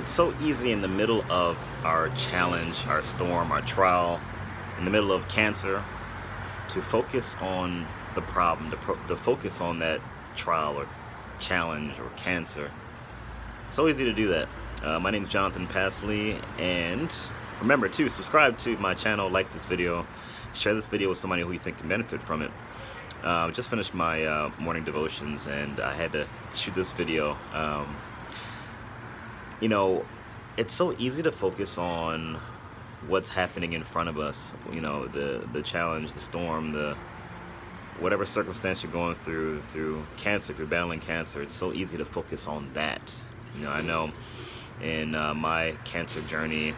It's so easy in the middle of our challenge, our storm, our trial, in the middle of cancer, to focus on the problem, to, pro- to focus on that trial or challenge or cancer. It's so easy to do that. Uh, my name is Jonathan Pasley, and remember to subscribe to my channel, like this video, share this video with somebody who you think can benefit from it. Uh, just finished my uh, morning devotions, and I had to shoot this video. Um, you know, it's so easy to focus on what's happening in front of us. You know, the the challenge, the storm, the whatever circumstance you're going through, through cancer, if you're battling cancer, it's so easy to focus on that. You know, I know in uh, my cancer journey,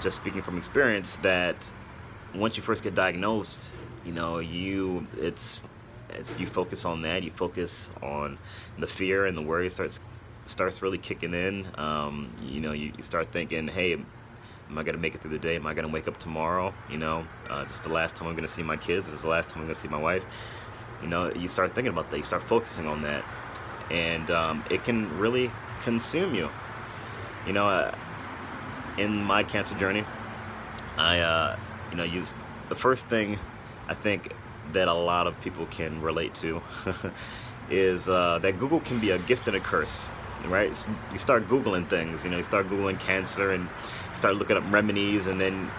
just speaking from experience, that once you first get diagnosed, you know, you it's it's you focus on that. You focus on the fear and the worry starts starts really kicking in. Um, you know, you, you start thinking, hey, am I gonna make it through the day? Am I gonna wake up tomorrow? You know, uh, this is the last time I'm gonna see my kids. This is the last time I'm gonna see my wife. You know, you start thinking about that. You start focusing on that, and um, it can really consume you. You know, uh, in my cancer journey, I, uh, you know, use the first thing I think that a lot of people can relate to is uh, that Google can be a gift and a curse, right? So you start Googling things, you know, you start Googling cancer and start looking up remedies, and then,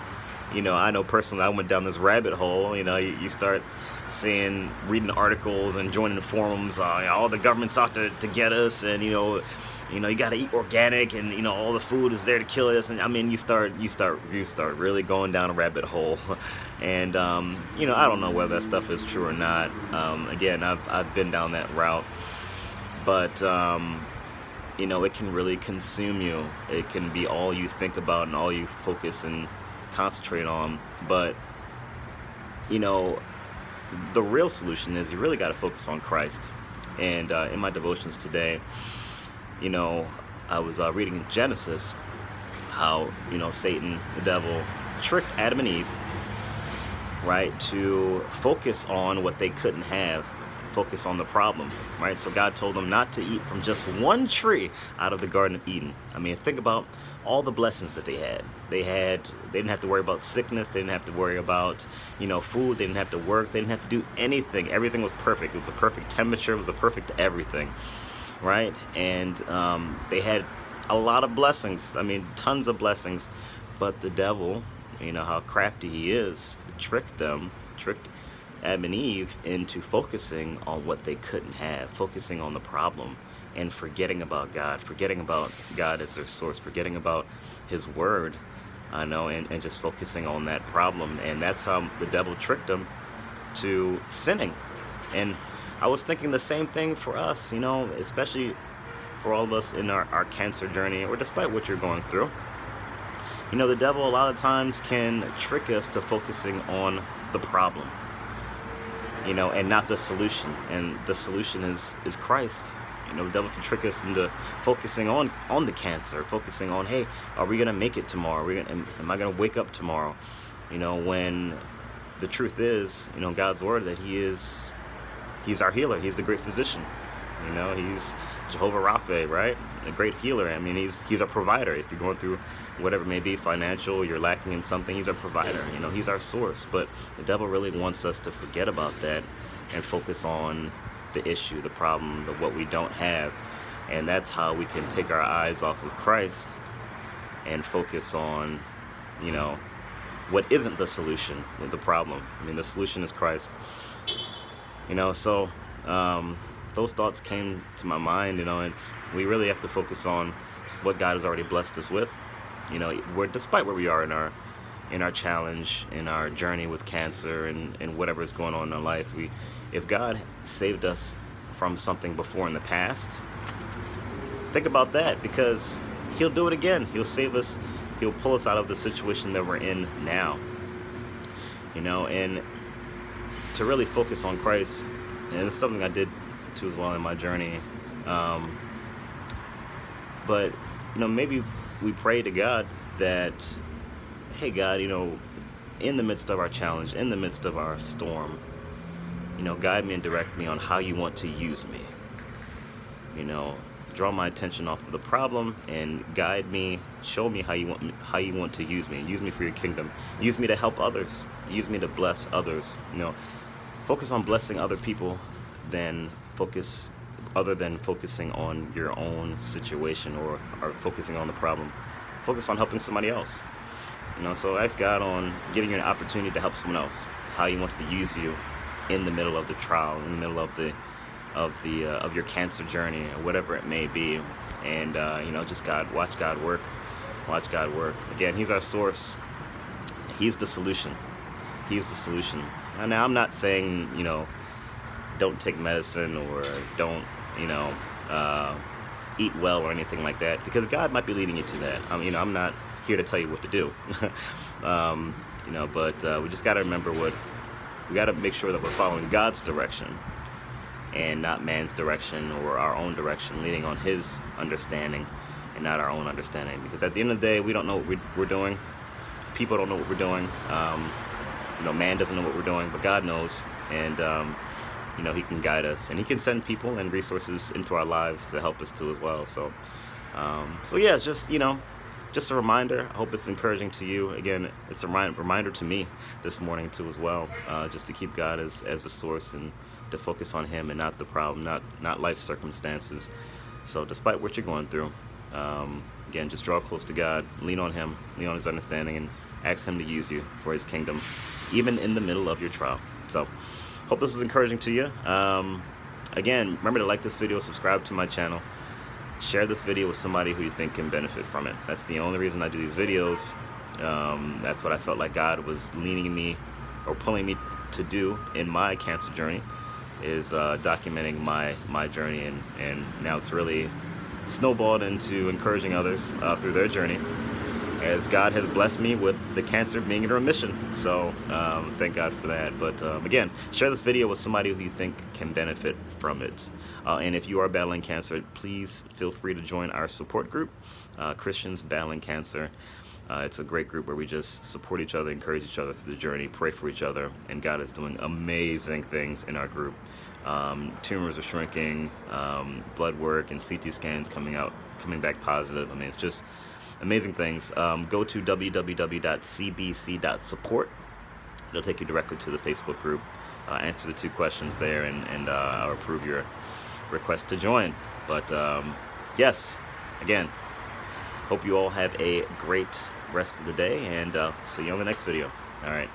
you know, I know personally I went down this rabbit hole, you know, you, you start seeing, reading articles and joining forums, uh, all the government's out to, to get us, and, you know, you know you got to eat organic and you know all the food is there to kill us and i mean you start you start you start really going down a rabbit hole. And um, you know i don't know whether that stuff is true or not. Um, again i've, I've been down that route. But um, you know it can really consume you. It can be all you think about and all you focus and concentrate on. But you know the real solution is you really got to focus on christ. And uh, in my devotions today you know, I was uh, reading Genesis how, you know, Satan, the devil, tricked Adam and Eve, right, to focus on what they couldn't have, focus on the problem, right? So God told them not to eat from just one tree out of the Garden of Eden. I mean, think about all the blessings that they had. They had, they didn't have to worry about sickness. They didn't have to worry about, you know, food. They didn't have to work. They didn't have to do anything. Everything was perfect. It was a perfect temperature. It was a perfect everything right? And um, they had a lot of blessings. I mean, tons of blessings. But the devil, you know how crafty he is, tricked them, tricked Adam and Eve into focusing on what they couldn't have, focusing on the problem, and forgetting about God, forgetting about God as their source, forgetting about His Word, I know, and, and just focusing on that problem. And that's how the devil tricked them to sinning. And I was thinking the same thing for us, you know, especially for all of us in our, our cancer journey or despite what you're going through. You know, the devil a lot of times can trick us to focusing on the problem, you know, and not the solution. And the solution is, is Christ. You know, the devil can trick us into focusing on, on the cancer, focusing on, hey, are we to make it tomorrow? Are we gonna, am, am I to wake up tomorrow? You know, when the truth is, you know, God's word that he is he's our healer. He's the great physician. You know, he's Jehovah Rapha, right? A great healer. I mean, he's he's a provider. If you're going through whatever it may be, financial, you're lacking in something, he's our provider. You know, he's our source. But the devil really wants us to forget about that and focus on the issue, the problem, the what we don't have. And that's how we can take our eyes off of Christ and focus on, you know, what isn't the solution with the problem. I mean, the solution is Christ you know so um, those thoughts came to my mind you know it's we really have to focus on what god has already blessed us with you know we're despite where we are in our in our challenge in our journey with cancer and and whatever is going on in our life we if god saved us from something before in the past think about that because he'll do it again he'll save us he'll pull us out of the situation that we're in now you know and to really focus on Christ, and it's something I did too as well in my journey. Um, but you know, maybe we pray to God that, hey God, you know, in the midst of our challenge, in the midst of our storm, you know, guide me and direct me on how you want to use me. You know, draw my attention off of the problem and guide me, show me how you want me, how you want to use me. Use me for your kingdom. Use me to help others. Use me to bless others. You know, focus on blessing other people than focus other than focusing on your own situation or, or focusing on the problem. Focus on helping somebody else. You know, so ask God on giving you an opportunity to help someone else, how He wants to use you in the middle of the trial, in the middle of the of the uh, of your cancer journey or whatever it may be, and uh, you know, just God, watch God work, watch God work. Again, He's our source. He's the solution. He's the solution. And now I'm not saying you know, don't take medicine or don't you know. Uh, eat well or anything like that because God might be leading you to that. I mean, you know, I'm not here to tell you what to do. um, you know, but uh, we just got to remember what we got to make sure that we're following God's direction and not man's direction or our own direction, leaning on His understanding and not our own understanding. Because at the end of the day, we don't know what we're doing. People don't know what we're doing. Um, you know, man doesn't know what we're doing, but God knows, and um, you know, He can guide us, and He can send people and resources into our lives to help us too as well. So, um, so yeah, just you know, just a reminder. I hope it's encouraging to you. Again, it's a reminder to me this morning too as well, uh, just to keep God as as the source and to focus on Him and not the problem, not not life circumstances. So, despite what you're going through, um, again, just draw close to God, lean on Him, lean on His understanding, and ask Him to use you for His kingdom, even in the middle of your trial. So, hope this was encouraging to you. Um, again, remember to like this video, subscribe to my channel share this video with somebody who you think can benefit from it. That's the only reason I do these videos. Um, that's what I felt like God was leaning me or pulling me to do in my cancer journey is uh, documenting my my journey and and now it's really snowballed into encouraging others uh, through their journey as God has blessed me with the cancer being in remission. So um, thank God for that. But um, again, share this video with somebody who you think can benefit from it. Uh, and if you are battling cancer, please feel free to join our support group, uh, Christians Battling Cancer. Uh, it's a great group where we just support each other, encourage each other through the journey, pray for each other, and God is doing amazing things in our group. Um, tumors are shrinking, um, blood work and CT scans coming out, coming back positive. I mean, it's just amazing things. Um, go to www.cbc.support. It'll take you directly to the Facebook group. Uh, answer the two questions there, and, and uh, I'll approve your request to join. But um, yes, again, hope you all have a great rest of the day, and uh, see you on the next video. All right.